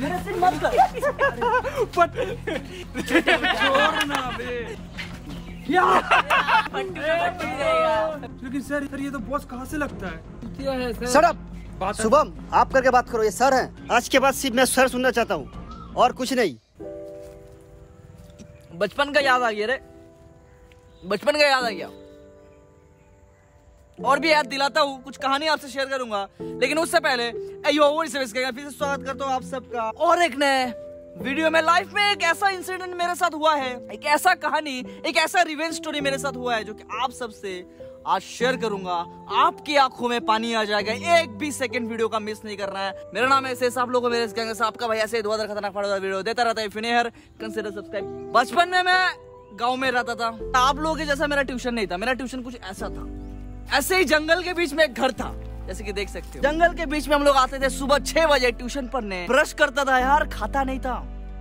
मेरे से मत कर छोड़ ना बे लेकिन सर सर ये तो बॉस कहाँ से लगता है सड़प बात शुभम आप करके बात करो ये सर हैं। आज के बाद सिर्फ़ मैं सर सुनना चाहता हूँ और कुछ नहीं। बचपन का याद आ गया रे। बचपन का याद आ गया। और भी याद दिलाता हूँ, कुछ कहानी आपसे शेयर करूँगा। लेकिन उससे पहले फिर से स्वागत करता हूँ आप सबका। और एक नए वीडियो में लाइफ में एक ऐसा इंसिडेंट मेरे साथ हुआ है, एक ऐसा कहानी, एक ऐसा रिवेंज स्टोरी मेरे साथ हुआ है, जो कि आप सबसे आज शेयर करूँगा। आपकी आँखों में पानी आ जाएगा, एक भी सेकंड वीडियो का मिस नहीं करना है। मेरा नाम ऐसे आप लोगों मेरे गैंग आपका भाई ऐसे धुआधार खतरनाक फाड़ूदार वीडियो देता रहता है सब्सक्राइब बचपन में मैं गाँव में रहता था, आप लोगों के जैसा मेरा ट्यूशन नहीं था, मेरा ट्यूशन कुछ ऐसा था। ऐसे ही जंगल के बीच में एक घर था। जैसे कि देख सकते हो। जंगल के बीच में हम लोग आते थे सुबह छह बजे ट्यूशन पढ़ने। ब्रश करता था यार, खाता नहीं था।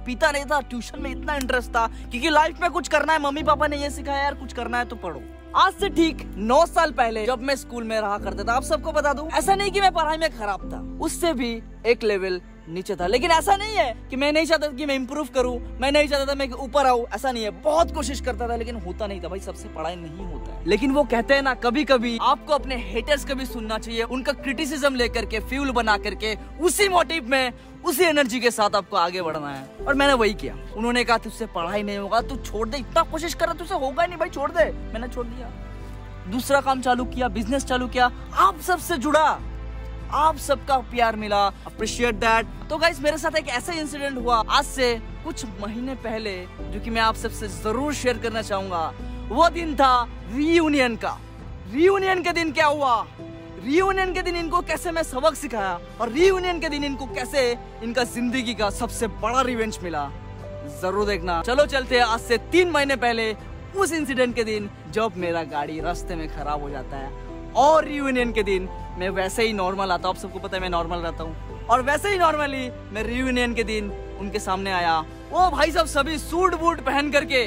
पीता नहीं था। ट्यूशन में इतना इंटरेस्ट था क्योंकि लाइफ में कुछ करना है, मम्मी पापा ने ये सिखाया, यार, कुछ करना है तो पढ़ो। आज से ठीक नौ साल पहले जब मैं स्कूल में रहा करता था। आप सबको बता दूँ, ऐसा नहीं कि मैं पढ़ाई में खराब था। उससे भी एक लेवल नीचे था। लेकिन ऐसा नहीं है कि मैं नहीं चाहता कि मैं इंप्रूव करूँ। मैं नहीं चाहता था मैं ऊपर आऊँ। ऐसा नहीं है। बहुत कोशिश करता था, लेकिन होता नहीं था। भाई, सबसे पढ़ाई नहीं होता है। लेकिन वो कहते हैं ना कभी कभी आपको अपने हेटर्स का भी सुनना चाहिए। उनका क्रिटिसिज्म लेकर के फ्यूल बना करके उसी मोटिव में, उसी एनर्जी के साथ आपको आगे बढ़ना है। और मैंने वही किया। उन्होंने कहा, तुझसे पढ़ाई नहीं होगा। तू छोड़ दे। इतना कोशिश कर रहा तुझसे होगा नहीं। भाई, छोड़ दे। मैंने छोड़ दिया। दूसरा काम चालू किया बिज़नेस चालू किया। आप सबसे जुड़ा। आप सबका प्यार मिला। अप्रिशिएट दैट तो गाइस मेरे साथ एक ऐसा इंसिडेंट हुआ। आज से कुछ महीने पहले, जो कि मैं आप सबसे ज़रूर शेयर करना चाहूँगा। वो दिन था रीयूनियन का। रीयूनियन के दिन क्या हुआ? रीयूनियन के दिन इनको कैसे मैं सबक सिखाया? और रीयूनियन के दिन इनको कैसे इनका ज़िंदगी का सबसे बड़ा रिवेंज मिला? ज़रूर देखना। चलो चलते हैं आज से तीन महीने पहले उस इंसिडेंट के दिन, जब मेरा गाड़ी रास्ते में खराब हो जाता है। और रियूनियन के दिन मैं वैसे ही नॉर्मल आता हूँ। आप सबको पता है मैं नॉर्मल रहता हूँ। और वैसे ही नॉर्मली मैं रियूनियन के दिन उनके सामने आया। वो भाई सब सभी सूट बूट पहन करके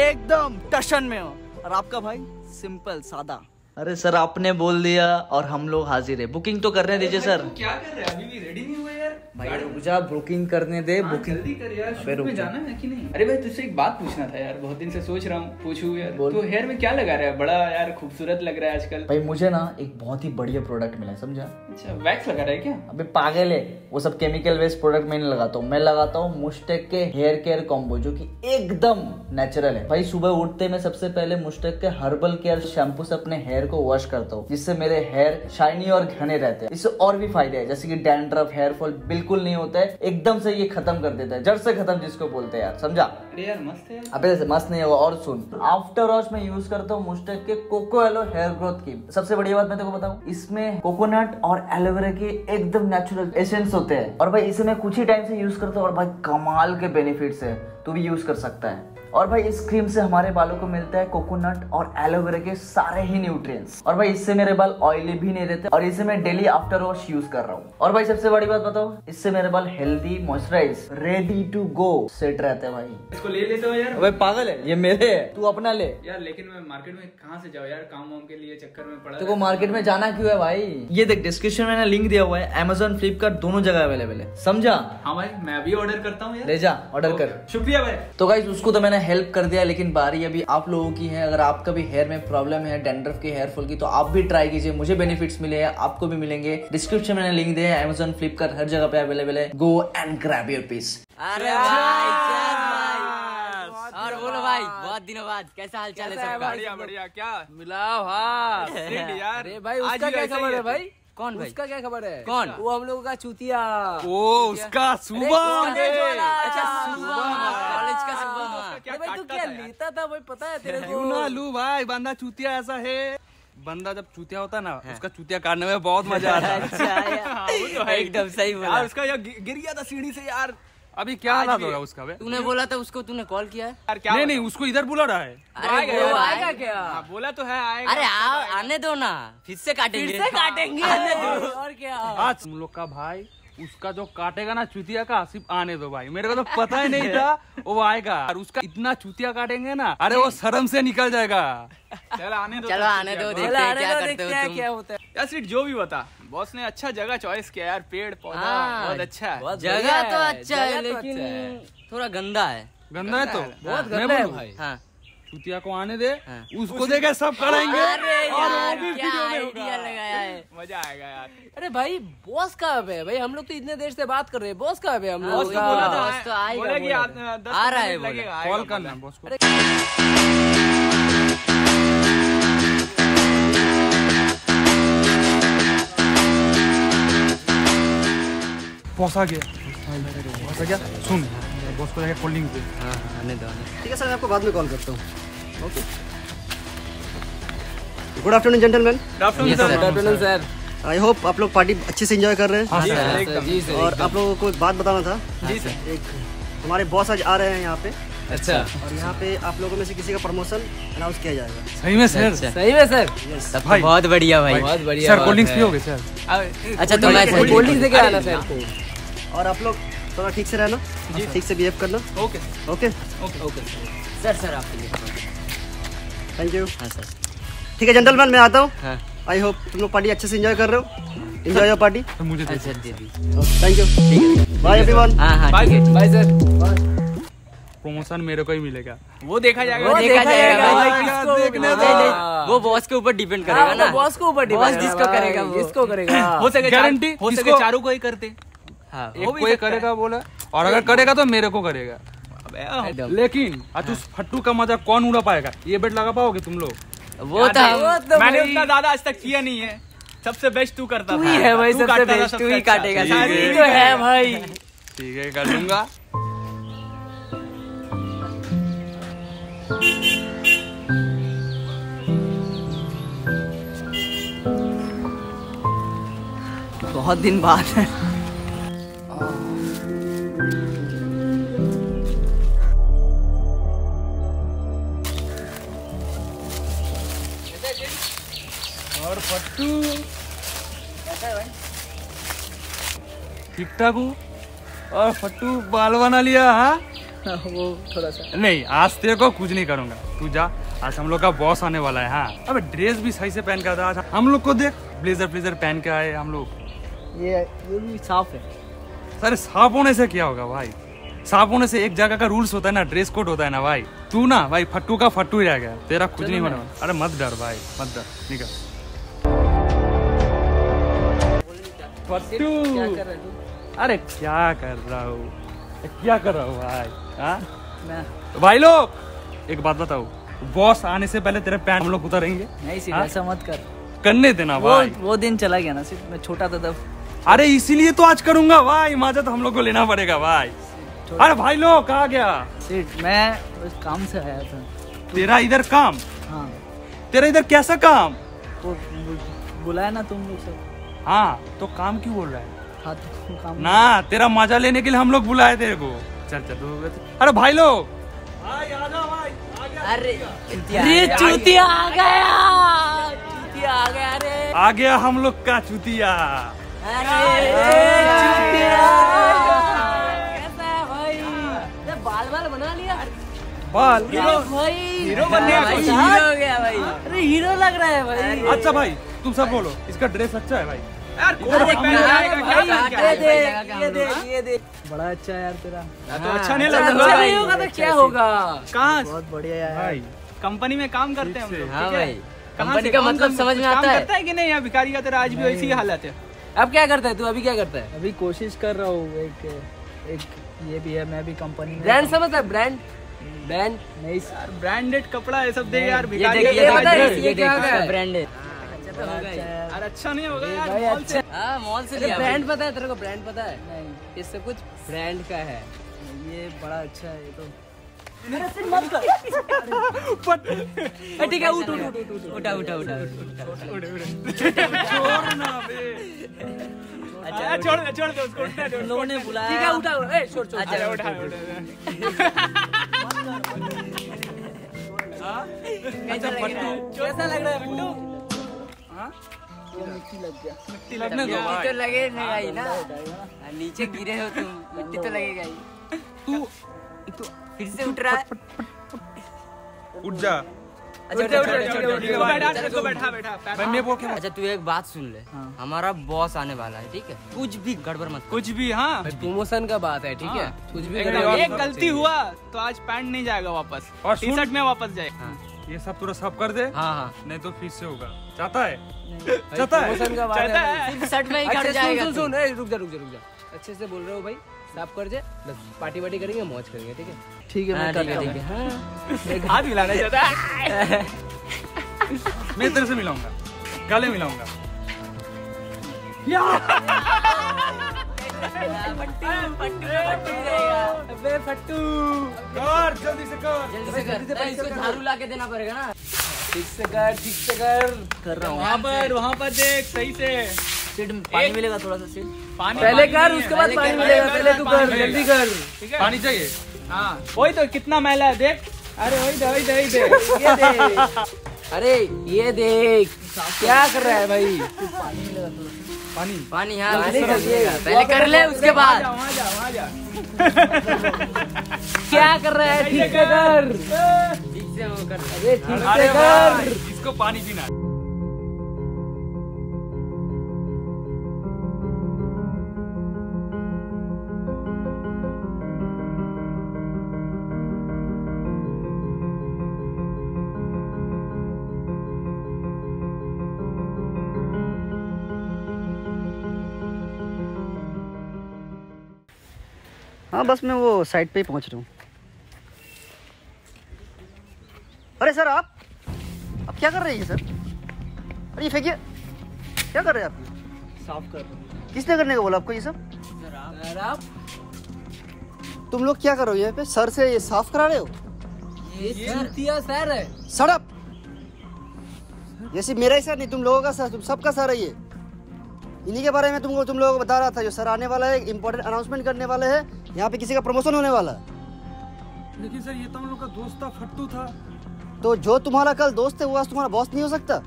एकदम टशन में हो। और आपका भाई सिंपल सादा। अरे सर आपने बोल दिया और हम लोग हाजिर है। बुकिंग तो करने दीजिए सर। क्या कर रहे हैं? अभी भी रेडी नहीं हुए यार। भाई रुक जा बुकिंग करने दे हाँ, बुकिंग जल्दी कर यार शूट में जाना है कि नहीं? अरे भाई तुझसे एक बात पूछना था यार बहुत दिन से सोच रहा हूँ पूछू यार। तो हेयर में क्या लगा रहा है? बड़ा यार खूबसूरत लग रहा है आजकल। भाई मुझे ना एक बहुत ही बढ़िया प्रोडक्ट मिला है समझा? अच्छा वैक्स लगा रहा है क्या? अबे पागल है। वो सब केमिकल वेस्ट प्रोडक्ट मैं नहीं लगाता हूँ। मैं लगाता हूँ मुस्टेक के हेयर केयर कॉम्बो जो की एकदम नेचुरल है। भाई सुबह उठते मैं सबसे पहले मुस्टेक के हर्बल केयर शैम्पू से अपने हेयर को वॉश करता हूँ जिससे मेरे हेयर शाइनी और घने रहते हैं। इससे और भी फ़ायदे है जैसे की डैंड्रफ हेयर फॉल बिल्कुल नहीं होता है एकदम से ये खत्म कर देता है जड़ से खत्म जिसको बोलते हैं यार समझा? यार मस्त है अबे मस्त नहीं होगा और सुन। आफ्टर वॉश में यूज़ करता हूँ मुस्टेक के कोको एलो हेयर ग्रोथ की सबसे बढ़िया बात मैं तेको बताऊँ इसमें कोकोनट और एलोवेरा के एकदम नेचुरल एसेंस होते हैं। और भाई इसे मैं कुछ ही टाइम से यूज़ करता हूँ और भाई कमाल के बेनिफिट्स है। तू भी यूज़ कर सकता है। और भाई इस क्रीम से हमारे बालों को मिलता है कोकोनट और एलोवेरा के सारे ही न्यूट्रिएंट्स और भाई इससे मेरे बाल ऑयली भी नहीं रहते और इसे मैं डेली आफ्टर वॉश यूज़ कर रहा हूँ। और भाई सबसे बड़ी बात बताओ इससे मेरे बाल healthy moisturise ready to go set रहते हैं भाई। इसको ले लेते हो यार। अबे पागल है ये मेरे है तू अपना ले। यार लेकिन मैं मार्केट में कहाँ से जाओ यार? काम वाम के लिए चक्कर में पड़ा तेको मार्केट में जाना क्यों है भाई? ये देख डिस्क्रिप्शन में लिंक दिया हुआ है अमेजोन फ्लिपकार्ट दोनों जगह अवेलेबल है। समझा? हाँ भाई मैं भी ऑर्डर करता हूँ ले जा ऑर्डर कर। शुक्रिया भाई। तो भाई उसको तो मैंने हेल्प कर दिया लेकिन बारी अभी आप लोगों की है। अगर आपका भी हेयर में प्रॉब्लम है डेंड्रफ की हेयर फॉल की तो आप भी ट्राई कीजिए। मुझे बेनिफिट्स मिले हैं आपको भी मिलेंगे। डिस्क्रिप्शन में लिंक दिया है अमेजोन फ्लिपकार्ट हर जगह पे अवेलेबल है। Go and grab your piece अरे भाई और बोलो भाई बहुत दिनों बाद कैसा हाल चाल है सबका? बढ़िया बढ़िया क्या? मिला भाई यार। अरे भाई उसका क्या खबर है। भाई? कौन भाई? उसका क्या खबर है? कौन? वो हम लोगों का चूतिया। ओ उसका सुबह अच्छा सुबह कॉलेज का सुबह भाई तू क्या लेता था भाई? पता है तेरे को। ना लू भाई? बंदा चूतिया ऐसा है। बंदा जब चूतिया होता है। ना उसका चूतिया काटने में बहुत मज़ा आता। है अच्छा यार, एकदम सही बोला। उसका यार गिर गया था सीढ़ी से यार। अभी क्या हालत होगा उसका बे? तूने बोला था उसको तूने कॉल किया है? यार क्या नहीं नहीं उसको इधर बुला रहा है। अरे वो आएगा आएगा क्या? आ, बोला तो है आएगा। अरे आ, आने दो ना। फिर से काटेंगे फिर से काटेंगे। और क्या? आज हम लोग का भाई उसका जो काटेगा ना चुतिया का सिर्फ़ आने दो भाई। मेरे को तो पता ही नहीं था वो आएगा। और उसका इतना चुतिया काटेंगे ना अरे वो शर्म से निकल जाएगा। चल आने दो चलो आने दो देखते हैं। क्या करते हो तुम। क्या होता है। या सीट जो भी बता बॉस ने अच्छा जगह चॉइस किया यार पेड़ पौधा हाँ, बहुत अच्छा। है जगह तो अच्छा है तो लेकिन अच्छा थोड़ा गंदा है। गंदा है तो? बहुत गंदा है भाई। हाँ। चुतिया को आने दे हाँ। उसको देके सब है। मज़ा आएगा यार। अरे भाई बॉस कहाँ पे है? भाई हम लोग तो इतने देर से बात कर रहे हैं। बॉस कहाँ पे है हम हाँ, लोग? बॉस को उसका- बोला था। बॉस तो आएगा, कि। दस आ रहा है कॉल करना बॉस को। बॉस आ गया। बॉस आ गया। सुन। बॉस को जाके कोल्ड ड्रिंक दे हाँ, आने दो आने ठीक है सर मैं आपको बाद में कॉल करता हूँ। Okay good afternoon gentleman. Good afternoon sir I hope आप लोग पार्टी अच्छे से एंजॉय कर रहे हैं। हाँ जी सर सर, सर, जी सर और आप लोगों को एक बात बताना था। जी सर एक हमारे बॉस आज आ रहे हैं यहाँ पे। अच्छा। और यहाँ पे आप लोगों में से किसी का प्रमोशन अनाउंस किया जाएगा। सही में सर सही में सर तब तो भाई। बहुत बढ़िया भाई। बहुत बढ़िया सर कोल्ड ड्रिंक्स पियोगे सर अच्छा तो मैं कोल्ड कोल्ड ड्रिंक लेके आना सर और आप लोग थोड़ा ठीक से रहना। ठीक से बिहेव करना। Okay. Okay? Okay okay. Sir sir आपके लिए। थैंक यू हाँ सर। ठीक है जेंटलमैन मैं आता हूँ। हाँ। आई होप तुम लोग पार्टी अच्छे से एंजॉय कर रहे हो। एंजॉय योर पार्टी तो मुझे दे दे। थैंक यू बाय एवरीवन हाँ हाँ। ठीक है बाय सर प्रमोशन मेरे को ही मिलेगा। वो देखा जाएगा। वो देखा जाएगा। भाई, देखने नहीं, नहीं, वो बॉस के ऊपर डिपेंड करेगा ना। बॉस को ऊपर बॉस जिसको करेगा जिसको करेगा। हो। सके गारंटी हो सके चारों को ही करते। हाँ वो एक कोई करेगा बोला और अगर करेगा तो मेरे को करेगा। हाँ। लेकिन आज उस फट्टू का मज़ा कौन उड़ा पाएगा? ये बेट लगा पाओगे तुम लोग? वो तो हम वो तो मैंने उतना ज़्यादा आज तक किया नहीं है। सबसे बेस्ट तू करता तू ही है भाई सबसे बेस्ट तू ही अच्छा। काटेगा। सारी तो है भाई। ठीक है कर लूँगा बहुत दिन बाद है। फट्टू ठीक ठाक हूँ और फट्टू बाल बना लिया हाँ? वो थोड़ा सा। नहीं आज तेरे को कुछ नहीं करूँगा। तू जा आज हम लोग का बॉस आने वाला है हाँ? अबे ड्रेस भी सही से पहन कर आज हम लोग को देख ब्लेजर ब्लेजर पहन के आए हम लोग। ये ये भी साफ़ है। सर साफ़ होने से क्या होगा भाई? साफ़ होने से एक जगह का रूल्स होता है ना ड्रेस कोड होता है ना भाई। तू ना भाई फट्टू का फट्टू ही रह गया। तेरा कुछ नहीं होने वाला। अरे मत डर भाई मत डर निकल। फट्टू क्या कर रहे अरे क्या कर रहा हूँ? क्या कर रहा हूँ भाई? हाँ? भाई लोग एक बात बताओ। बॉस आने से पहले तेरे पैंट हम लोग उतरेंगे? नहीं हाँ? ऐसा मत कर। करने देना वो भाई। वो दिन चला गया ना सिर्फ़ मैं छोटा था तब। अरे इसीलिए तो आज करूँगा भाई। मज़ा तो हम लोग को लेना पड़ेगा भाई। अरे भाई लोग कहा गया? सिर्फ़ मैं उस काम से आया था। तेरा इधर काम? हाँ। तेरा इधर कैसा काम? बुलाया ना तुम लोग सब। हाँ तो काम क्यों बोल रहा है? हाँ तो काम ना तेरा मज़ा लेने के लिए हम लोग बुलाए तेरे को चल चल तू- अरे भाई लोग! आ जाओ भाई आ गया अरे अरे चूतिया आ गया! चूतिया आ गया रे आ गया हम लोग का चुतिया। कैसा है भाई? बाल बाल बना लिया। बाल? भाई। हीरो बनने का कोशिश। हीरो हो गया भाई। अरे हीरो लग रहा है भाई। अच्छा भाई तुम सब बोलो इसका ड्रेस अच्छा है भाई। यार कोट पहन आएगा क्या ये क्या? ये देख ये देख बड़ा अच्छा यार तेरा तो अच्छा नहीं अच्छा नहीं होगा तो क्या होगा कहाँ बहुत बढ़िया यार भाई कंपनी में काम करते हैं हम लोग हाँ भाई कंपनी का मतलब समझ में आता है करता है कि नहीं यार भिखारी का तेरा आज भी वैसी ही हालत है अब क्या करता है तू अभी क्या करता है अभी कोशिश कर रहा हूँ एक एक ये भी है मैं भी कंपनी में ब्रांड समझता है ब्रांड ब्रांड नहीं यार ब्रांडेड कपड़ा ये सब दे यार ये भिखारी देख ये क्या है? ब्रांड है अच्छा यार अच्छा नहीं होगा यार मॉल से अच्छा। हाँ मॉल से लिया ब्रांड पता है तेरे को ब्रांड पता है? नहीं। सब कुछ ब्रांड का है। ये बड़ा अच्छा है ये तो। ठीक है उठ उठ उठ उठ उठ। उठा उठा उठा अच्छा छोड़ दे छोड़ दे उसको उठने दे लोगों ने बुलाया। ठीक है उठा ए छोड़ छोड़। अच्छा उठा उठा है? कैसा लग रहा है? बिट्टू मिट्टी लग गया। मिट्टी लगने दो। भाई तो लगेगा ही ना। हाँ, नीचे गिरे हो तुम। मिट्टी तो लगेगा ही तू फिर से उठ रहा है। उठ जा। अच्छा अच्छा तू एक बात सुन ले। हमारा बॉस आने वाला है ठीक है? कुछ भी गड़बड़ मत कुछ भी हाँ। प्रमोशन का बात है ठीक है? हाँ। कुछ भी एक। गलती हुआ तो आज पैंट नहीं जाएगा वापस। और टी शर्ट में वापस जाएगा हाँ। ये सब पूरा साफ़ कर दे। हाँ हाँ। नहीं तो फिर से होगा। चाहता है? चाहता है? चाहता है? है शर्ट में ही अच्छा कट सुन जाएगा सुन। सुन रुक जा रुक जा रुक जा। अच्छे से बोल रहे हो भाई। साफ़ कर दे। बस पार्टी वार्टी करेंगे मौज करेंगे ठीक है? ठीक है हाँ, मैं है करता हूँ। ठीक हाथ मिलाना चाहता है। मैं तेरे से मिलाऊँगा। गले मिलाऊँगा। अबे फट्टू कर जल्दी से कर जल्दी से कर इसको झाड़ू ला के देना पड़ेगा ना ठीक से कर ठीक से कर कर रहा हूँ वहाँ पर वहाँ पर देख सही से सीट पानी मिलेगा थोड़ा सा सीट पानी पहले कर उसके बाद पानी मिलेगा पहले तू कर जल्दी कर। ठीक है? पानी चाहिए। हाँ। वही तो कितना मैला है देख। अरे वही दे वही दे वही दे। ये देख अरे ये देख। क्या कर रहा है भाई? पानी पानी यहाँ पानी। पानी। मिलेगा। पहले कर ले उसके बाद। वहाँ जा वहाँ क्या कर रहा है? ठीक से कर। ठीक से वो कर अरे ठीक से कर। इसको पानी पीना है। बस मैं वो साइड पे ही पहुँच रहा हूँ। अरे सर आप? आप क्या कर रहे हैं ये सर? अरे ये फेंकिए। क्या कर रहे हैं आप? साफ़ कर रहा हूँ। किसने करने को बोला आपको ये सब? सर आप? तुम लोग क्या कर रहे हो यहाँ पे? सर से ये साफ़ करा रहे हो? ये चूतिया सर। है। सड़प ये सिर्फ़ मेरा ही सर नहीं तुम लोगों का सर तुम सबका सर है ये। इन्हीं के बारे में तुमको तुम लोगों को बता रहा था जो सर आने वाला है इम्पोर्टेंट अनाउंसमेंट करने वाले हैं। यहाँ पे किसी का प्रमोशन होने वाला है। लेकिन सर ये तो हम लोग का दोस्त था फट्टू था। तो जो तुम्हारा कल दोस्त है वो आज तुम्हारा बॉस नहीं हो सकता?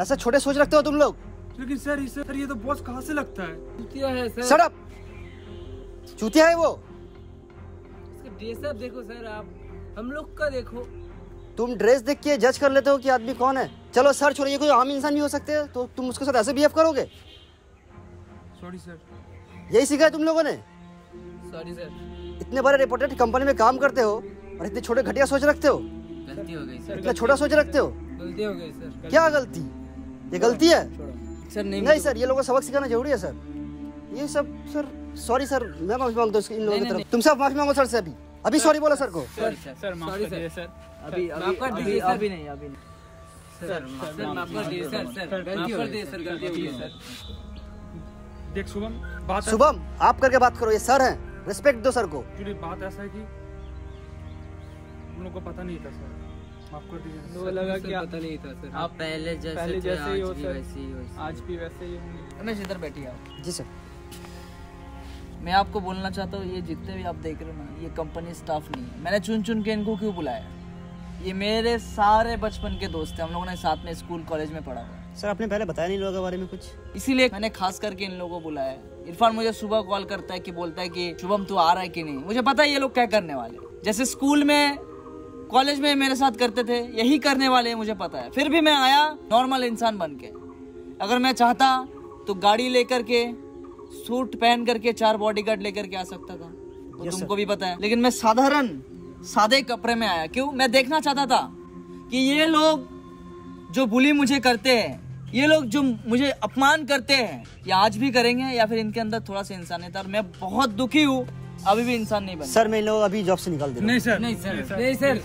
ऐसा छोटे सोच रखते हो तुम लोग? लेकिन सर इसे सर ये तो बॉस कहाँ से लगता है? चूतिया है सर। सड़प चूतिया है वो? इसका ड्रेस अप देखो सर आप हम लोग का देखो। तुम ड्रेस देख के जज कर लेते हो कि आदमी कौन है। चलो सर छोड़िए कोई आम इंसान भी हो सकते। हैं तो तुम उसके साथ ऐसे बिहेव करोगे? सॉरी सर यही सीखा है तुम लोगों ने? सॉरी सर इतने बड़े रिपोर्टेड कंपनी में काम करते हो और इतने छोटे घटिया सोच रखते हो? गलती हो गई सर इतना छोटा सोच रखते हो? गलती हो गई सर क्या गलती? ये गलती है? सर नहीं नहीं सर ये लोगों को सबक सिखाना ज़रूरी है सर ये सब सर सॉरी सर मैं माफ़ी माँगता हूँ इन लोगों की तरफ़। तुम सब माफ़ी मांगो सर से अभी। अभी सॉरी बोलो सर को। सर माफ़ Sorry, करिए सर अभी अभी अभी दीजिए, सर। अभी नहीं अभी नहीं। सर सर माफ़ कर दिए सर सर गलती हो गई सर गलती हो गई सर देख शुभम बात शुभम आप करके बात करो ये सर हैं। रिस्पेक्ट दो सर को। एक्चुअली बात ऐसा है कि हम लोग को पता नहीं था सर। माफ़ कर दीजिए वो लगा कि पता नहीं था सर। आप पहले जैसे पहले जैसे ही आज हो भी सर। वैसे ही हो आज भी वैसे ही होंगे। रमेश इधर बैठिए आप। जी सर। मैं आपको बोलना चाहता हूँ ये जितने भी आप देख रहे हो ना ये कंपनी स्टाफ नहीं है। मैंने चुन चुन के इनको क्यों बुलाया? ये मेरे सारे बचपन के दोस्त हैं हम लोगों ने साथ में स्कूल कॉलेज में पढ़ा हुआ सर आपने पहले बताया नहीं लोगों के बारे में कुछ? इसीलिए मैंने खास करके इन लोगों को बुलाया है। इरफान मुझे सुबह कॉल करता है कि बोलता है कि शुभम तू आ रहा है कि नहीं? मुझे पता है ये लोग क्या करने वाले जैसे स्कूल में कॉलेज में मेरे साथ करते थे यही करने वाले हैं मुझे पता है। फिर भी मैं आया नॉर्मल इंसान बन के। अगर मैं चाहता तो गाड़ी लेकर के सूट पहन करके चार बॉडीगार्ड लेकर के आ सकता था। तो तुमको भी पता है। लेकिन मैं साधारण सादे कपड़े में आया। क्यों? मैं देखना चाहता था कि ये लोग जो बुली मुझे करते हैं ये लोग जो मुझे अपमान करते हैं ये आज भी करेंगे या फिर इनके अंदर थोड़ा सा इंसानियत है और मैं बहुत दुखी हूँ अभी भी इंसान नहीं बना सर मैं इन लोगों अभी जॉब से निकाल दे नहीं सर। नहीं सर। नहीं सर।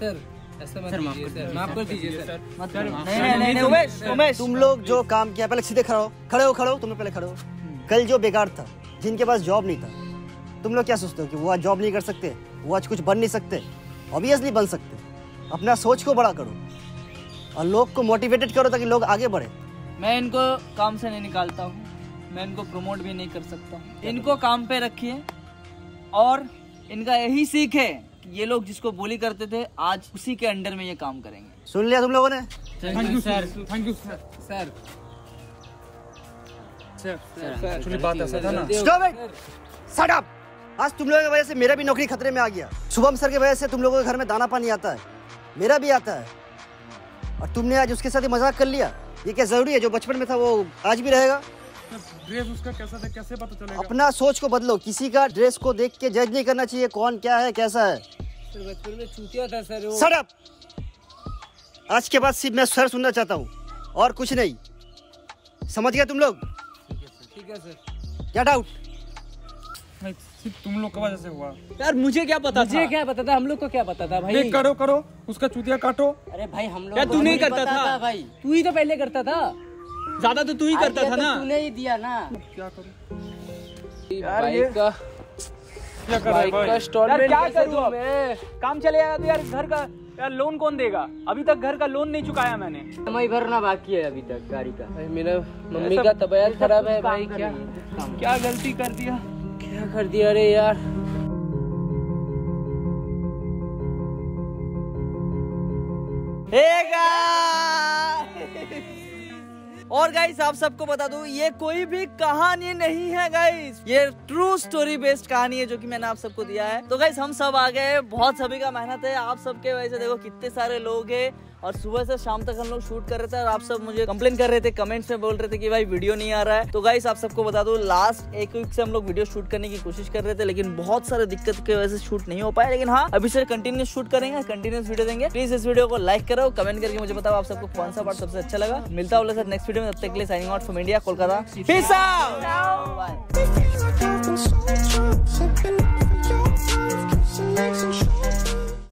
सर। ऐसा मत कीजिए सर। माफ़ कर दीजिए सर। मत करो। नहीं नहीं नहीं नहीं, उमेश उमेश। तुम लोग जो काम किया पहले सीधे खड़े हो। खड़े हो खड़े हो तुम लोग पहले खड़े हो। कल जो बेकार था जिनके पास जॉब नहीं था तुम लोग क्या सोचते हो कि वो आज जॉब नहीं कर सकते? वो आज कुछ बन नहीं सकते? ऑब्वियसली बन सकते। अपना सोच को बड़ा करो। और लोग को मोटिवेटेड करो ताकि लोग आगे बढ़े। मैं इनको काम से नहीं निकालता हूँ। मैं इनको प्रमोट भी नहीं कर सकता इनको काम पे रखिए और इनका यही सीख है कि ये लोग जिसको बोली करते थे आज उसी के अंडर में ये काम करेंगे। सुन लिया तुम लोगों ने? Thank you sir thank you sir sir sir बात ऐसा था ना? Stop it! Shut up! आज तुम लोगों की वजह से मेरा भी नौकरी खतरे में आ गया। शुभम सर की वजह से तुम लोगों के घर में दाना पानी आता है। मेरा भी आता है। और तुमने आज उसके साथ ही मज़ाक कर लिया? ये क्या ज़रूरी है? जो बचपन में था वो आज भी रहेगा? ड्रेस उसका कैसा था? कैसे पता चलेगा? अपना सोच को बदलो। किसी का ड्रेस को देख के जज नहीं करना चाहिए कौन क्या है कैसा है। सर बचपन में चूतिया था सर वो। सर आज के बाद सिर्फ़ मैं सर सुनना चाहता हूँ और कुछ नहीं। समझ गया तुम लोग? ठीक है सर। क्या डाउट नहीं, सिर्फ़ तुम लोग की वजह से हुआ। यार मुझे क्या पता मुझे था? क्या पता था? हम लोग को क्या पता था भाई? करो करो। उसका चूतिया काटो। अरे भाई हम लोग तू नहीं करता था। भाई। तू ही तो पहले करता था। ज़्यादा तो तू ही करता था तो ना। तूने ही दिया ना। क्या करो? बाइक का क्या कर रहा है काम चलेगा तो यार घर का यार लोन कौन देगा? अभी तक घर का लोन नहीं चुकाया मैंने। ईएमआई भरना बाकी है अभी तक गाड़ी का। भाई मेरा मम्मी का तबीयत खराब है भाई क्या? क्या गलती कर दिया? क्या कर दिया अरे यार Hey guys! और गाइस आप सबको बता दूँ, ये कोई भी कहानी नहीं है गाइस ये ट्रू स्टोरी बेस्ड कहानी है जो कि मैंने आप सबको दिया है. तो गाइस हम सब आ गए बहुत सभी का मेहनत है। आप सबके वजह से देखो कितने सारे लोग हैं। और सुबह से शाम तक हम लोग शूट कर रहे थे और आप सब मुझे कंप्लेन कर रहे थे कमेंट्स में बोल रहे थे कि भाई वीडियो नहीं आ रहा है। तो गाइस आप सबको बता दूँ लास्ट एक वीक से हम लोग वीडियो शूट करने की कोशिश कर रहे थे, लेकिन बहुत सारे दिक्कत की वजह से शूट नहीं हो पाया। लेकिन हाँ अभी से कंटिन्यूस शूट करेंगे कंटिन्यूस वीडियो देंगे। प्लीज़ इस वीडियो को लाइक करो कमेंट करके मुझे बताओ आप सबको कौन सा पार्ट सबसे अच्छा लगा। मिलता हूँ नेक्स्ट वीडियो में तब तक के लिए signing out from India Kolkata peace out